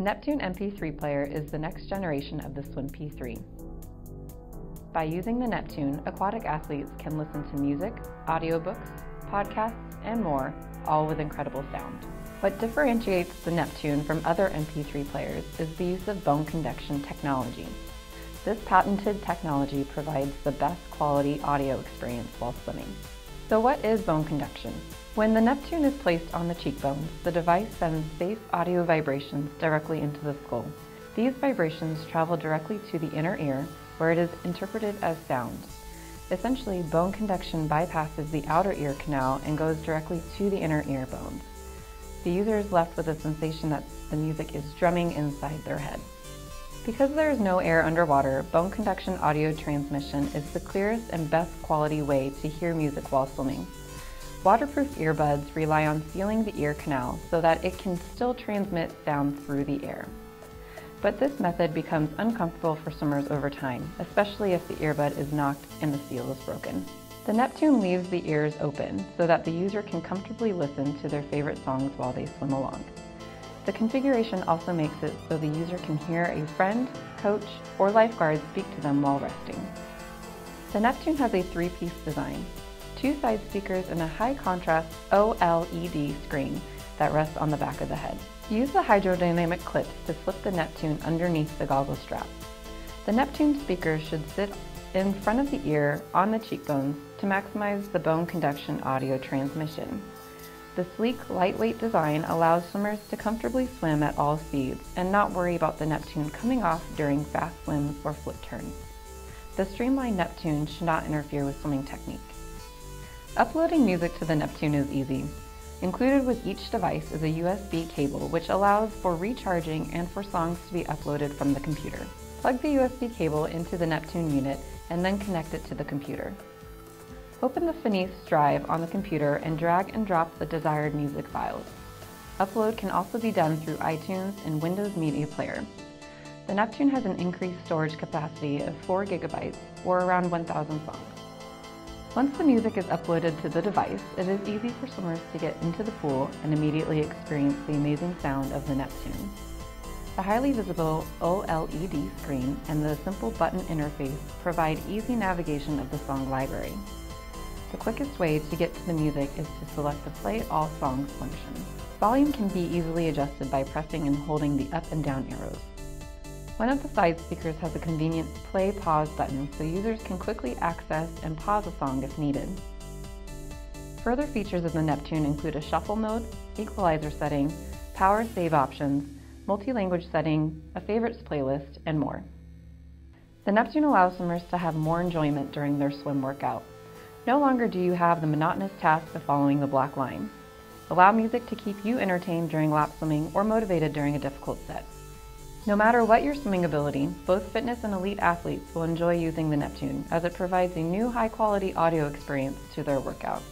Neptune MP3 player is the next generation of the SwiMP3. By using the Neptune, aquatic athletes can listen to music, audiobooks, podcasts, and more, all with incredible sound. What differentiates the Neptune from other MP3 players is the use of bone conduction technology. This patented technology provides the best quality audio experience while swimming. So what is bone conduction? When the Neptune is placed on the cheekbones, the device sends safe audio vibrations directly into the skull. These vibrations travel directly to the inner ear, where it is interpreted as sound. Essentially, bone conduction bypasses the outer ear canal and goes directly to the inner ear bones. The user is left with a sensation that the music is drumming inside their head. Because there is no air underwater, bone conduction audio transmission is the clearest and best quality way to hear music while swimming. Waterproof earbuds rely on sealing the ear canal so that it can still transmit sound through the air. But this method becomes uncomfortable for swimmers over time, especially if the earbud is knocked and the seal is broken. The Neptune leaves the ears open so that the user can comfortably listen to their favorite songs while they swim along. The configuration also makes it so the user can hear a friend, coach, or lifeguard speak to them while resting. The Neptune has a three-piece design, two side speakers and a high contrast OLED screen that rests on the back of the head. Use the hydrodynamic clips to slip the Neptune underneath the goggle strap. The Neptune speakers should sit in front of the ear on the cheekbones to maximize the bone conduction audio transmission. The sleek, lightweight design allows swimmers to comfortably swim at all speeds and not worry about the Neptune coming off during fast swims or flip turns. The streamlined Neptune should not interfere with swimming technique. Uploading music to the Neptune is easy. Included with each device is a USB cable which allows for recharging and for songs to be uploaded from the computer. Plug the USB cable into the Neptune unit and then connect it to the computer. Open the Finis drive on the computer and drag and drop the desired music files. Upload can also be done through iTunes and Windows Media Player. The Neptune has an increased storage capacity of 4 gigabytes, or around 1,000 songs. Once the music is uploaded to the device, it is easy for swimmers to get into the pool and immediately experience the amazing sound of the Neptune. The highly visible OLED screen and the simple button interface provide easy navigation of the song library. The quickest way to get to the music is to select the Play All Songs function. Volume can be easily adjusted by pressing and holding the up and down arrows. One of the side speakers has a convenient play pause button so users can quickly access and pause a song if needed. Further features of the Neptune include a shuffle mode, equalizer setting, power save options, multi-language setting, a favorites playlist, and more. The Neptune allows swimmers to have more enjoyment during their swim workout. No longer do you have the monotonous task of following the black line. Allow music to keep you entertained during lap swimming or motivated during a difficult set. No matter what your swimming ability, both fitness and elite athletes will enjoy using the Neptune as it provides a new high quality audio experience to their workout.